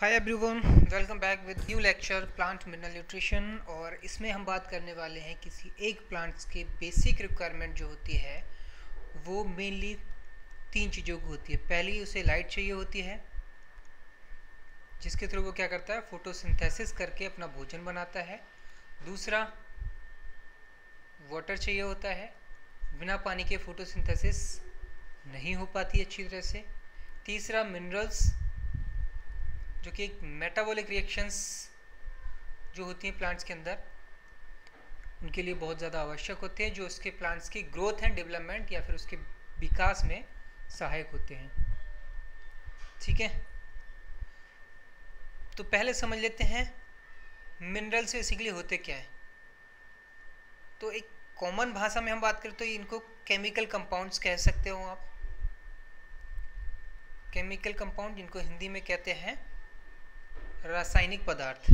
Hi everyone welcome back with new lecture plant mineral nutrition और इसमें हम बात करने वाले हैं किसी एक प्लांट्स के बेसिक रिक्वायरमेंट जो होती है, वो मेनली तीन चीज़ों की होती है। पहली उसे लाइट चाहिए होती है, जिसके थ्रू वो क्या करता है फोटोसिंथेसिस करके अपना भोजन बनाता है। दूसरा वाटर चाहिए होता है, बिना पानी के फोटोसिंथेसिस नहीं हो पाती अच्छी तरह से। तीसरा मिनरल्स जो कि मेटाबॉलिक रिएक्शंस जो होती हैं प्लांट्स के अंदर, उनके लिए बहुत ज़्यादा आवश्यक होते हैं, जो उसके प्लांट्स की ग्रोथ एंड डेवलपमेंट या फिर उसके विकास में सहायक होते हैं। ठीक है? तो पहले समझ लेते हैं मिनरल्स बेसिकली होते क्या है? तो एक कॉमन भाषा में हम बात करें तो इनको केमिकल कंपाउंड्स कह सकते हो आप। केमिकल कंपाउंड जिनको हिंदी में कहते हैं रासायनिक पदार्थ।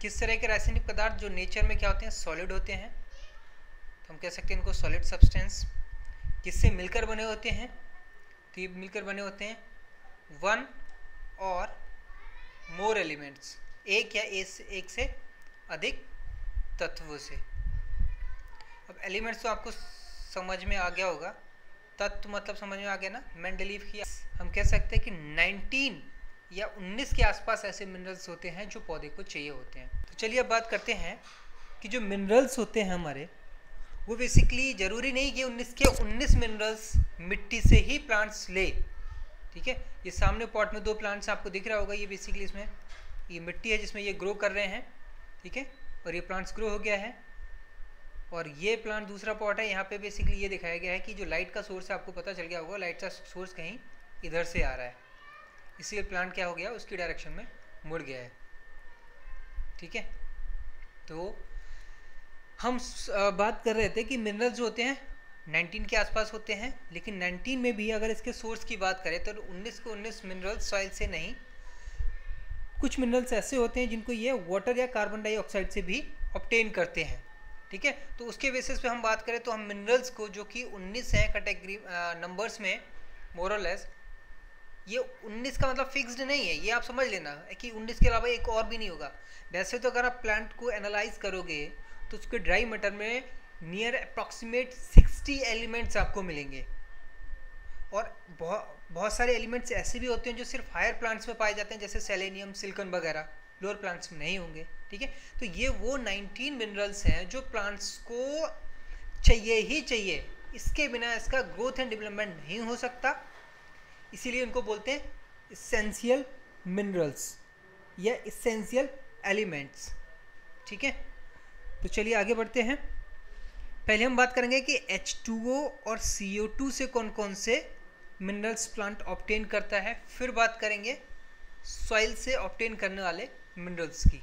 किस तरह के रासायनिक पदार्थ जो नेचर में क्या होते हैं? सॉलिड होते हैं। तो हम कह सकते हैं इनको सॉलिड सब्सटेंस किससे मिलकर बने होते हैं? तो ये मिलकर बने होते हैं वन और मोर एलिमेंट्स एक या एक से अधिक तत्वों से। अब एलिमेंट्स तो आपको समझ में आ गया होगा। तत्व मतलब समझ में आ गया ना? मेंडलीव की हम कह सकते हैं कि 19 या 19 के आसपास ऐसे मिनरल्स होते हैं जो पौधे को चाहिए होते हैं। तो चलिए अब बात करते हैं कि जो मिनरल्स होते हैं हमारे, वो बेसिकली ज़रूरी नहीं कि 19 के 19 मिनरल्स मिट्टी से ही प्लांट्स ले, ठीक है? ये सामने पॉट में दो प्लांट्स आपको दिख रहा होगा, ये बेसिकली इसमें, ये मिट्टी है जिसमें ये ग्रो कर रहे हैं, ठीक है? और ये प्लांट्स ग्रो हो गया है। और ये प्लांट दूसरा पॉट है, यहाँ पे बेसिकली ये दिखाया गया है कि जो लाइट का सोर्स है, आपको पता चल गया होगा लाइट का सोर्स कहीं इधर से आ रहा है। इसलिए प्लांट क्या हो गया, उसकी डायरेक्शन में मुड़ गया है। ठीक है? तो हम बात कर रहे थे कि मिनरल्स जो होते हैं 19 के आसपास होते हैं, लेकिन 19 में भी अगर इसके सोर्स की बात करें तो 19 को 19 मिनरल्स सॉइल से नहीं, कुछ मिनरल्स ऐसे होते हैं जिनको ये वाटर या कार्बन डाइऑक्साइड से भी ऑप्टेन करते हैं। ठीक है? तो उसके बेसिस पे हम बात करें तो हम मिनरल्स को जो कि 19 हैं कैटेगरी नंबर्स में मोरलेस ये 19 का मतलब फिक्स्ड नहीं है, ये आप समझ लेना कि 19 के अलावा एक और भी नहीं होगा। वैसे तो अगर आप प्लांट को एनालाइज करोगे तो उसके ड्राई मटर में नियर अप्रॉक्सीमेट 60 एलिमेंट्स आपको मिलेंगे। और बहुत बहुत सारे एलिमेंट्स ऐसे भी होते हैं जो सिर्फ़ हायर प्लांट्स में पाए जाते हैं, जैसे सेलेनियम सिल्कन वगैरह लोअर प्लांट्स में नहीं होंगे, ठीक है? तो ये वो 19 मिनरल्स हैं जो प्लांट्स को चाहिए ही चाहिए। इसके बिना इसका ग्रोथ एंड डेवलपमेंट नहीं हो सकता। इसीलिए उनको बोलते हैं इसेंशियल मिनरल्स या इसेंशियल एलिमेंट्स ठीक है? तो चलिए आगे बढ़ते हैं। पहले हम बात करेंगे कि H2O और CO2 से कौन कौन से मिनरल्स प्लांट ऑप्टेन करता है। फिर बात करेंगे सॉइल से ऑप्टेन करने वाले मिनरल्स की।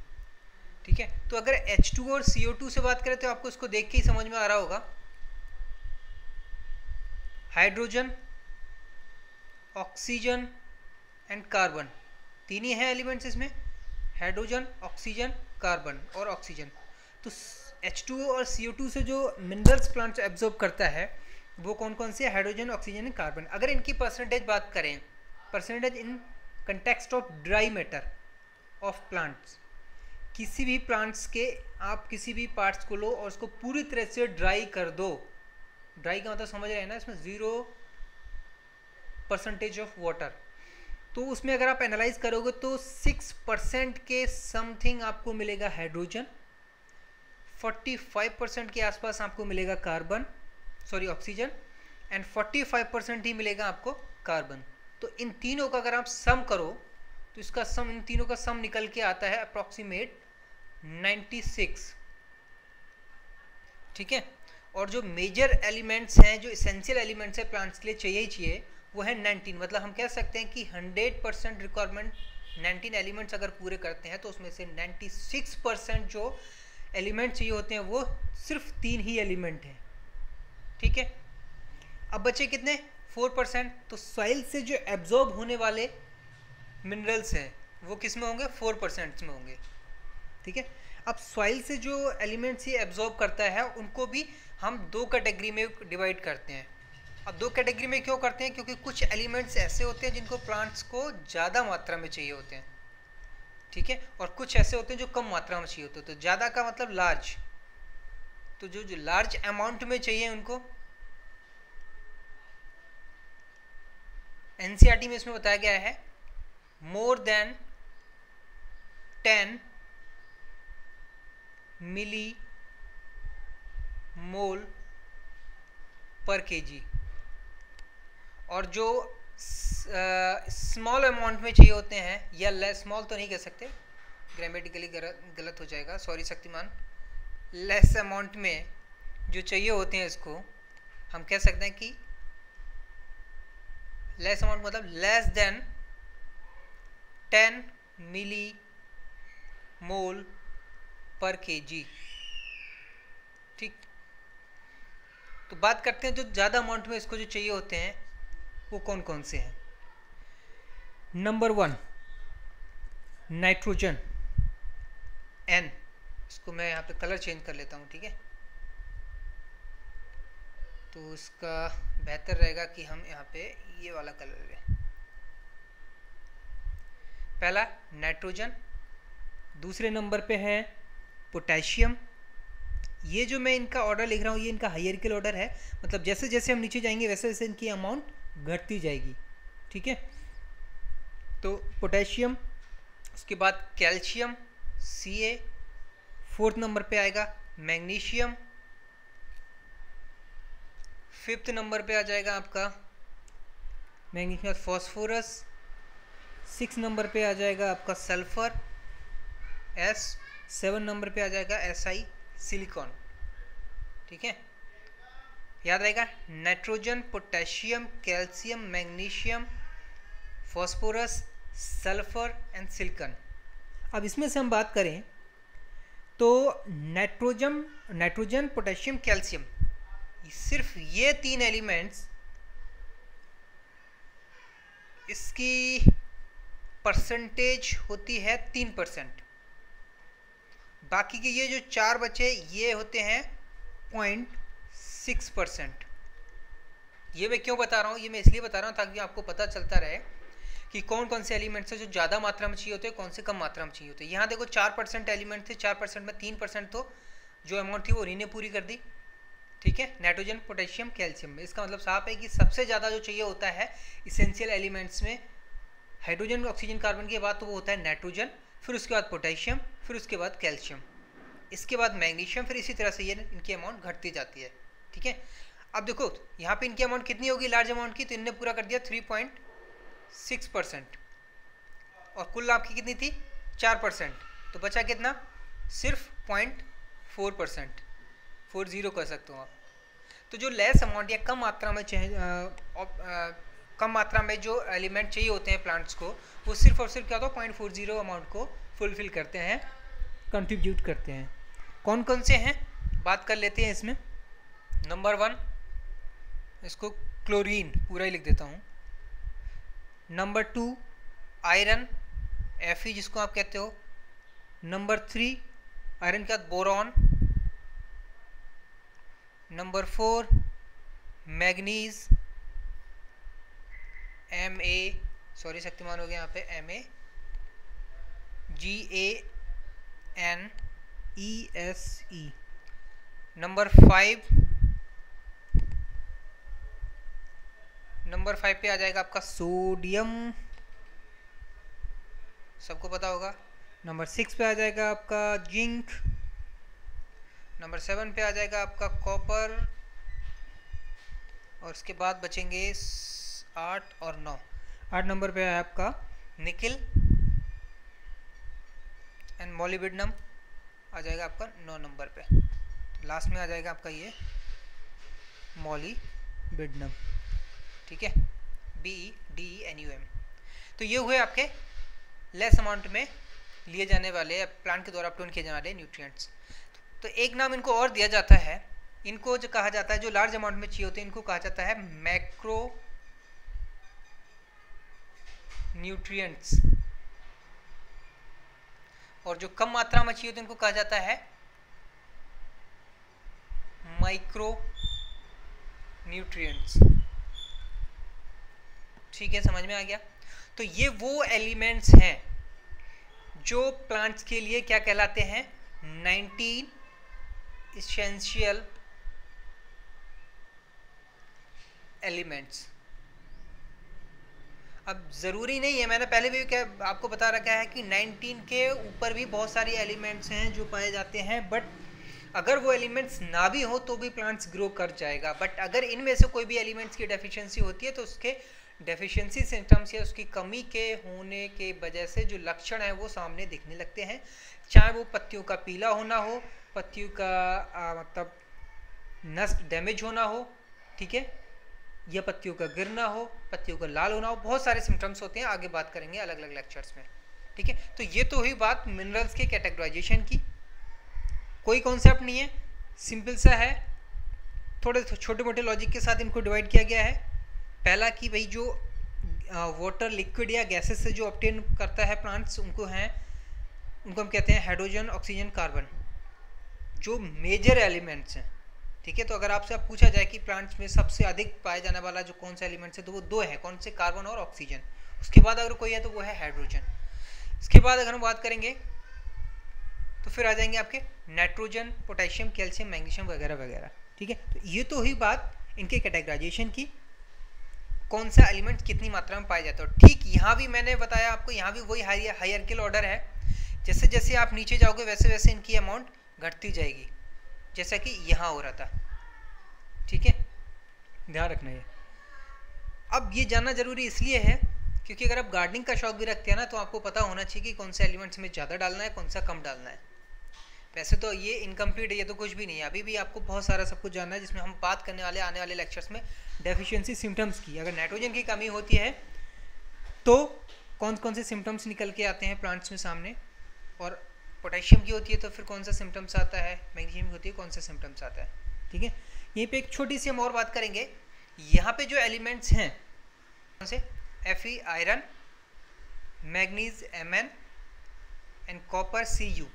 ठीक है? तो अगर H2O और CO2 से बात करें तो आपको इसको देख के ही समझ में आ रहा होगा। Hydrogen oxygen and carbon. तीन ही हैं एलिमेंट्स इसमें, हाइड्रोजन, ऑक्सीजन, कार्बन और ऑक्सीजन। तो H2O और CO2 से जो मिनरल्स प्लांट्स एब्जॉर्ब करता है, वो कौन कौन से हाइड्रोजन, ऑक्सीजन एंड कार्बन। अगर इनकी परसेंटेज बात करें percentage in context of dry matter of plants किसी भी प्लांट्स के, आप किसी भी पार्ट्स को लो और उसको पूरी तरह से ड्राई कर दो। ड्राई का मतलब समझ रहे हैं ना? इसमें ज़ीरो परसेंटेज ऑफ़ वाटर तो उसमें अगर आप एनालाइज करोगे तो सिक्स परसेंट के समथिंग आपको मिलेगा हाइड्रोजन फोर्टी फाइव परसेंट के आसपास आपको मिलेगा carbon sorry oxygen and forty five percent ही मिलेगा आपको कार्बन तो इन तीनों का अगर आप सम करो तो इसका सम इन तीनों का सम निकल के आता है अप्रॉक्सीमेट 96 ठीक है? और जो मेजर एलिमेंट्स हैं, जो इसेंशियल एलिमेंट्स हैं प्लांट्स के लिए चाहिए ही चाहिए वो है 19 मतलब हम कह सकते हैं कि 100 परसेंट रिक्वायरमेंट 19 एलिमेंट्स अगर पूरे करते हैं तो उसमें से 96 परसेंट जो एलिमेंट चाहिए होते हैं, वो सिर्फ़ तीन ही एलिमेंट हैं। ठीक है? अब बचे कितने? 4 परसेंट। तो सॉइल से जो एब्जॉर्ब होने वाले मिनरल्स हैं, वो किसमें होंगे? 4 परसेंट में होंगे। ठीक है? अब सॉइल से जो एलिमेंट्स ये एब्जॉर्ब करता है, उनको भी हम दो कैटेगरी में डिवाइड करते हैं। अब दो कैटेगरी में क्यों करते हैं? क्योंकि कुछ एलिमेंट्स ऐसे होते हैं जिनको प्लांट्स को ज़्यादा मात्रा में चाहिए होते हैं। ठीक है? और कुछ ऐसे होते हैं जो कम मात्रा में चाहिए होते हैं। तो ज़्यादा का मतलब लार्ज तो जो जो लार्ज अमाउंट में चाहिए उनको। एनसीईआरटी में इसमें बताया गया है more than ten millimole per KG और जो स्मॉल अमाउंट में चाहिए होते हैं, या लेस स्मॉल तो नहीं कह सकते ग्रामेटिकली गलत हो जाएगा सॉरी शक्तिमान। लेस अमाउंट में जो चाहिए होते हैं इसको, हम कह सकते हैं कि लेस अमाउंट मतलब less than ten millimole per kg ठीक? तो बात करते हैं जो ज़्यादा अमाउंट में इसको जो चाहिए होते हैं वो कौन कौन से हैं? नंबर वन नाइट्रोजन एन इसको मैं यहाँ पे कलर चेंज कर लेता हूँ, ठीक है? तो इसका बेहतर रहेगा कि हम यहाँ पे ये वाला कलर लें पहला नाइट्रोजन दूसरे नंबर पे है पोटेशियम ये जो मैं इनका ऑर्डर लिख रहा हूँ, ये इनका हायरिकल ऑर्डर है। मतलब जैसे जैसे हम नीचे जाएँगे वैसे वैसे इनकी अमाउंट घटती जाएगी, ठीक है? तो पोटेशियम, उसके बाद calcium C A fourth number पे आएगा मैग्नीशियम, फिफ्थ नंबर पे आ जाएगा आपका मैग्नीशियम फॉस्फोरस, सिक्स नंबर पे आ जाएगा आपका सल्फ़र एस सेवन नंबर पे आ जाएगा एस आई सिलिकॉन, ठीक है? याद रहेगा, nitrogen, potassium, calcium, magnesium, phosphorus, sulphur and silicon. अब इसमें से हम बात करें तो नाइट्रोजन नाइट्रोजन, पोटेशियम, कैल्शियम सिर्फ़ ये तीन एलिमेंट्स, इसकी परसेंटेज होती है तीन परसेंट। बाकी के ये जो चार बचे, ये होते हैं पॉइंट सिक्स परसेंट। ये मैं क्यों बता रहा हूँ? ये मैं इसलिए बता रहा हूँ ताकि आपको पता चलता रहे कि कौन कौन से एलिमेंट्स हैं जो ज़्यादा मात्रा में चाहिए होते हैं, कौन से कम मात्रा में चाहिए होते हैं। यहाँ देखो चार परसेंट एलिमेंट थे, चार परसेंट में तीन परसेंट तो जो अमाउंट थी वो रीने पूरी कर दी। ठीक है? Nitrogen, potassium, calcium. में इसका मतलब साफ़ है कि सबसे ज़्यादा जो चाहिए होता है इसेंशियल एलिमेंट्स में हाइड्रोजन ऑक्सीजन कार्बन के बाद तो वो होता है नाइट्रोजन, फिर उसके बाद पोटेशियम, फिर उसके बाद कैल्शियम। इसके बाद मैग्नीशियम, फिर इसी तरह से ये इनकी अमाउंट घटती जाती है। ठीक है? अब देखो, यहाँ पे इनकी अमाउंट कितनी होगी? लार्ज अमाउंट की तो इनने पूरा कर दिया थ्री पॉइंट सिक्स परसेंट और कुल लाभ की कितनी थी? चार परसेंट तो बचा कितना? सिर्फ़ point four percent four zero कर सकते हो आप। तो जो लेस अमाउंट या कम मात्रा में चाहिए कम मात्रा में जो एलिमेंट चाहिए होते हैं प्लांट्स को, वो सिर्फ़ और सिर्फ़ क्या होता है? पॉइंट फोर ज़ीरो अमाउंट को फुलफिल करते हैं कंट्रीब्यूट करते हैं। कौन कौन से हैं? बात कर लेते हैं इसमें। नंबर वन इसको क्लोरीन पूरा ही लिख देता हूँ। नंबर टू आयरन एफ़ जिसको आप कहते हो। नंबर थ्री आयरन के बाद boron number four manganese M A sorry Shaktimaan हो गया यहाँ पे M A G A N E S E number five number five पे आ जाएगा आपका सोडियम। सबको पता होगा। नंबर सिक्स पे आ जाएगा आपका जिंक। नंबर सेवन पे आ जाएगा आपका कॉपर। और उसके बाद बचेंगे आठ और नौ। आठ नंबर पे है आपका निकिल एंड मोलिबिडनम आ जाएगा आपका नौ नंबर पे। लास्ट में आ जाएगा आपका ये मोलिबिडनम। ठीक है? B D N U M तो ये हुए आपके लेस अमाउंट में लिए जाने वाले प्लांट के द्वारा अपटोन किए जाने वाले न्यूट्रिएंट्स तो एक नाम इनको और दिया जाता है। इनको जो कहा जाता है, जो लार्ज अमाउंट में चाहिए होते हैं, इनको कहा जाता है मैक्रो न्यूट्रिएंट्स और जो कम मात्रा में चाहिए तो इनको कहा जाता है माइक्रो न्यूट्रिएंट्स ठीक है, समझ में आ गया? तो ये वो एलिमेंट्स हैं जो प्लांट्स के लिए क्या कहलाते हैं? 19 इसेंशियल एलिमेंट्स अब ज़रूरी नहीं है, मैंने पहले भी क्या आपको बता रखा है कि 19 के ऊपर भी बहुत सारी एलिमेंट्स हैं जो पाए जाते हैं बट अगर वो एलिमेंट्स ना भी हो तो भी प्लांट्स ग्रो कर जाएगा। बट अगर इनमें से कोई भी एलिमेंट्स की डेफिशिएंसी होती है तो उसके डेफिशिएंसी सिम्टम्स या उसकी कमी के होने के वजह से जो लक्षण है वो सामने दिखने लगते हैं। चाहे वो पत्तियों का पीला होना हो पत्तियों का आ, मतलब नष्ट डैमेज होना हो ठीक है? या पत्तियों का गिरना हो पत्तियों का लाल होना हो बहुत सारे सिम्टम्स होते हैं आगे बात करेंगे अलग अलग लेक्चर्स में ठीक है? तो ये तो हुई बात मिनरल्स के कैटेगराइजेशन की। कोई कॉन्सेप्ट नहीं है सिंपल सा है थोड़े छोटे मोटे लॉजिक के साथ इनको डिवाइड किया गया है। पहला कि भाई जो वाटर लिक्विड या गैसेस से जो ऑप्टेन करता है प्लांट्स उनको हैं, उनको हम कहते हैं हाइड्रोजन ऑक्सीजन कार्बन जो मेजर एलिमेंट्स हैं। ठीक है तो अगर आपसे आप पूछा जाए कि प्लांट्स में सबसे अधिक पाया जाने वाला जो कौन सा एलिमेंट्स है तो वो दो है, कौन से कार्बन और ऑक्सीजन उसके बाद अगर कोई है तो वो है हाइड्रोजन इसके बाद अगर हम बात करेंगे तो फिर आ जाएँगे आपके नाइट्रोजन पोटेशियम कैल्शियम मैग्नीशियम वगैरह वगैरह। ठीक है तो ये तो हुई बात इनके कैटेगराइजेशन की। कौन सा एलिमेंट कितनी मात्रा में पाया जाता है? ठीक यहाँ भी मैंने बताया आपको, यहाँ भी वही हायर ऑर्डर है। जैसे जैसे आप नीचे जाओगे, वैसे वैसे इनकी अमाउंट घटती जाएगी। जैसा कि यहाँ हो रहा था। ठीक है? ध्यान रखना ये। अब ये जानना ज़रूरी इसलिए है, क्योंकि अगर आप गार्डनिंग का शौक भी रखते हैं ना तो आपको पता होना चाहिए कि कौन से एलिमेंट्स में ज़्यादा डालना है, कौन सा कम डालना है। वैसे तो ये इनकम्प्लीट है, ये तो कुछ भी नहीं है। अभी भी आपको बहुत सारा सब कुछ जानना है, जिसमें हम बात करने वाले आने वाले लेक्चर्स में डेफिशिएंसी सिम्टम्स की। अगर नाइट्रोजन की कमी होती है तो कौन कौन से सिम्टम्स निकल के आते हैं प्लांट्स में सामने? और पोटेशियम की होती है तो फिर कौन सा सिम्टम्स आता है? मैग्नीशियम की होती है कौन सा सिम्टम्स आता है? ठीक है? यहीं पे एक छोटी सी हम और बात करेंगे। यहाँ पे जो एलिमेंट्स हैं, कौन से? F iron manganese M N and copper C U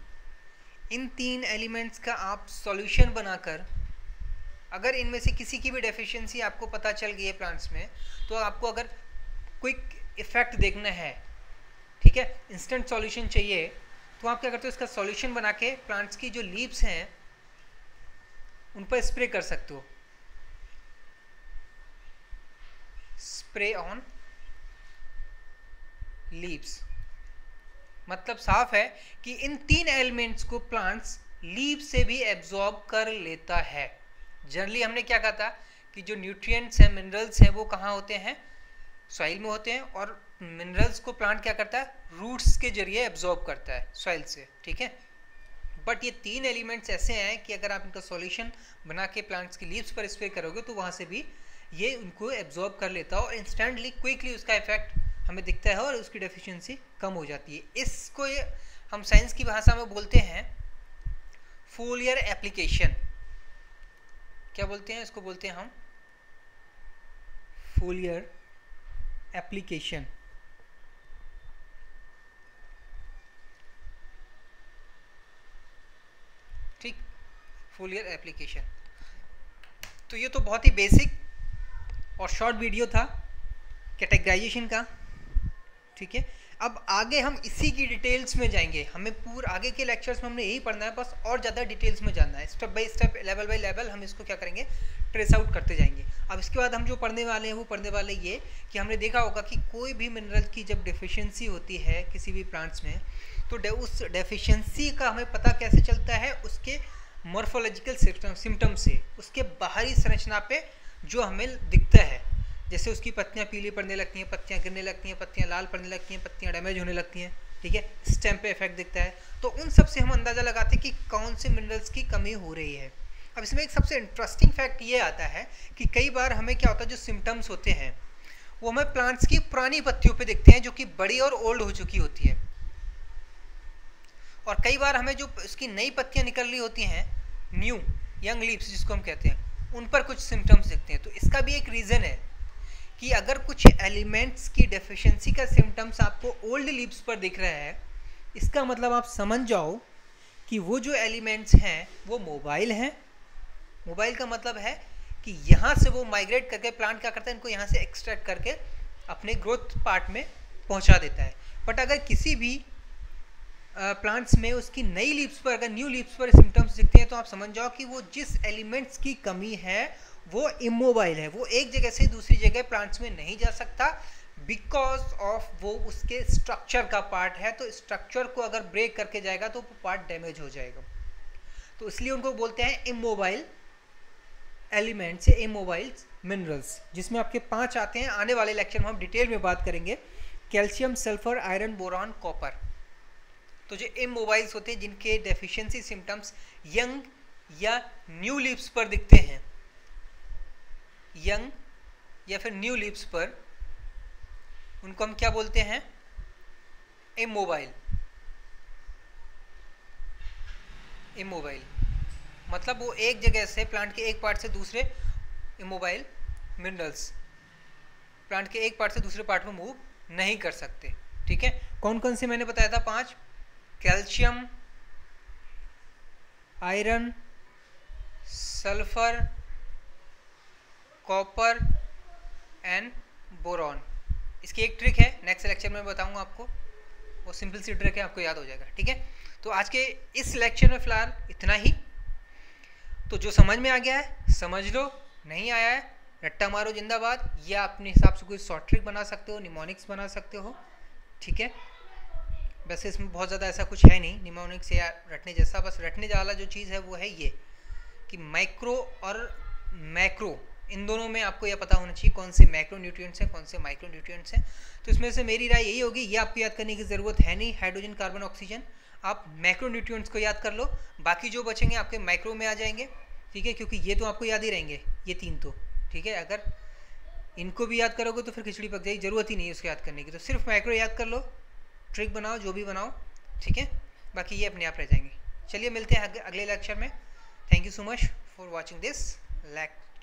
इन तीन एलिमेंट्स का आप सॉल्यूशन बनाकर, अगर इनमें से किसी की भी डेफिशिएंसी आपको पता चल गई है प्लांट्स में तो आपको अगर क्विक इफ़ेक्ट देखना है, ठीक है? इंस्टेंट सॉल्यूशन चाहिए तो आप क्या करते हो इसका सॉल्यूशन बना के प्लांट्स की जो लीव्स हैं, उन पर स्प्रे कर सकते हो। Spray on leaves. मतलब साफ़ है कि इन तीन एलिमेंट्स को प्लांट्स लीव से भी एब्जॉर्ब कर लेता है। जनरली हमने क्या कहा था कि जो न्यूट्रिएंट्स हैं मिनरल्स हैं, वो कहाँ होते हैं? सॉइल में होते हैं और मिनरल्स को प्लांट क्या करता है? रूट्स के ज़रिए एब्जॉर्ब करता है सॉइल से, ठीक है? बट ये तीन एलिमेंट्स ऐसे हैं कि अगर आप इनका सॉल्यूशन बना के प्लांट्स की लीव्स पर स्प्रे करोगे तो वहाँ से भी ये उनको एब्जॉर्ब कर लेता है और इंस्टेंटली क्विकली उसका इफ़ेक्ट हमें दिखता है और उसकी डेफिशिएंसी कम हो जाती है। इसको ये हम साइंस की भाषा में बोलते हैं फोलियर एप्लीकेशन क्या बोलते हैं? इसको बोलते हैं हम फोलियर एप्लीकेशन ठीक? फुल ईयर एप्लीकेशन तो ये तो बहुत ही बेसिक और शॉर्ट वीडियो था कैटेगराइजेशन का। ठीक है? अब आगे हम इसी की डिटेल्स में जाएँगे। हमें पूरा, आगे के लेक्चर्स में हमने यही पढ़ना है, बस और ज़्यादा डिटेल्स में जानना है। Step by step level by level हम इसको क्या करेंगे? ट्रेस आउट करते जाएँगे। अब इसके बाद हम जो पढ़ने वाले हैं, वो पढ़ने वाले ये कि हमने देखा होगा कि कोई भी मिनरल की जब डिफिशियंसी होती है किसी भी प्लांट्स में तो उस डेफिशिएंसी का हमें पता कैसे चलता है? उसके मॉर्फोलॉजिकल सिम्टम से, उसके बाहरी संरचना पे जो हमें दिखता है। जैसे उसकी पत्तियाँ पीली पड़ने लगती हैं, पत्तियाँ गिरने लगती हैं, पत्तियाँ लाल पड़ने लगती हैं, पत्तियाँ डैमेज होने लगती हैं, ठीक है? स्टेम पे इफ़ेक्ट दिखता है। तो उन सबसे हम अंदाज़ा लगाते हैं कि कौन से मिनरल्स की कमी हो रही है। अब इसमें एक सबसे इंटरेस्टिंग फैक्ट ये आता है कि कई बार हमें क्या होता है, जो सिम्टम्स होते हैं, वो हमें प्लांट्स की पुरानी पत्तियों पे दिखते हैं, जो कि बड़ी और ओल्ड हो चुकी होती है। और कई बार हमें जो उसकी नई पत्तियाँ निकल रही होती हैं न्यू यंग लीव्स जिसको हम कहते हैं, उन पर कुछ सिम्टम्स दिखते हैं। तो इसका भी एक रीज़न है। कि अगर कुछ एलिमेंट्स की डेफिशिएंसी का सिम्टम्स आपको ओल्ड लिप्स पर दिख रहा है, इसका मतलब आप समझ जाओ कि वो जो एलिमेंट्स हैं, वो मोबाइल हैं। मोबाइल का मतलब है कि यहाँ से वो माइग्रेट करके प्लांट क्या करता है? इनको यहाँ से एक्सट्रैक्ट करके अपने ग्रोथ पार्ट में पहुँचा देता है। बट अगर किसी भी प्लांट्स में उसकी नई लीव्स पर, अगर न्यू लीव्स पर सिम्टम्स दिखते हैं तो आप समझ जाओ कि वो जिस एलिमेंट्स की कमी है, वो इमोबाइल है। वो एक जगह से दूसरी जगह प्लांट्स में नहीं जा सकता बिकॉज़ ऑफ़ वो उसके स्ट्रक्चर का पार्ट है। तो स्ट्रक्चर को अगर ब्रेक करके जाएगा तो पार्ट डैमेज हो जाएगा। तो इसलिए उनको बोलते हैं इमोबाइल एलिमेंट्स या इमोबाइल मिनरल्स जिसमें आपके पाँच आते हैं। आने वाले लेक्चर में हम डिटेल में बात करेंगे। Calcium sulphur iron boron copper तो जो इमोबाइल्स होते हैं, जिनके डेफिशिएंसी सिम्टम्स यंग या न्यू लिप्स पर दिखते हैं। यंग या फिर न्यू लिप्स पर, उनको हम क्या बोलते हैं? इमोबाइल इमोबाइल मतलब वो एक जगह से प्लांट के एक पार्ट से दूसरे इमोबाइल मिनरल्स प्लांट के एक पार्ट से दूसरे पार्ट में मूव नहीं कर सकते। ठीक है? कौन कौन से मैंने बताया था? पाँच calcium, iron, sulphur, copper and boron. इसकी एक ट्रिक है नेक्स्ट लेक्चर में बताऊँगा आपको। वो सिंपल सी ट्रिक है, आपको याद हो जाएगा, ठीक है? तो आज के इस लेक्चर में फ़िलहाल इतना ही। तो जो समझ में आ गया है, समझ लो, नहीं आया है, रट्टा मारो जिंदाबाद। या अपने हिसाब से कोई शॉर्ट ट्रिक बना सकते हो निमोनिक्स बना सकते हो, ठीक है? वैसे इसमें बहुत ज़्यादा ऐसा कुछ है नहीं निमोनिक्स या रटने जैसा, बस रटने वाला जो चीज़ है वो है ये, कि माइक्रो और मैक्रो इन दोनों में आपको यह पता होना चाहिए कौन से मैक्रो न्यूट्रिएंट्स हैं, कौन से माइक्रो न्यूट्रिएंट्स हैं। तो इसमें से मेरी राय यही होगी, ये आपको याद करने की ज़रूरत है नहीं हाइड्रोजन कार्बन ऑक्सीजन आप मैक्रो न्यूट्रिएंट्स को याद कर लो, बाकी जो बचेंगे आपके माइक्रो में आ जाएँगे, ठीक है, क्योंकि ये तो आपको याद ही रहेंगे, ये तीन तो ठीक है, अगर इनको भी याद करोगे तो फिर खिचड़ी पक जाएगी, ज़रूरत ही नहीं है उसको याद करने की तो सिर्फ़ माइक्रो याद कर लो ट्रिक बनाओ, जो भी बनाओ, ठीक है? बाकी ये अपने आप रह जाएँगे। चलिए मिलते हैं अगले लेक्चर में। Thank you so much for watching this lecture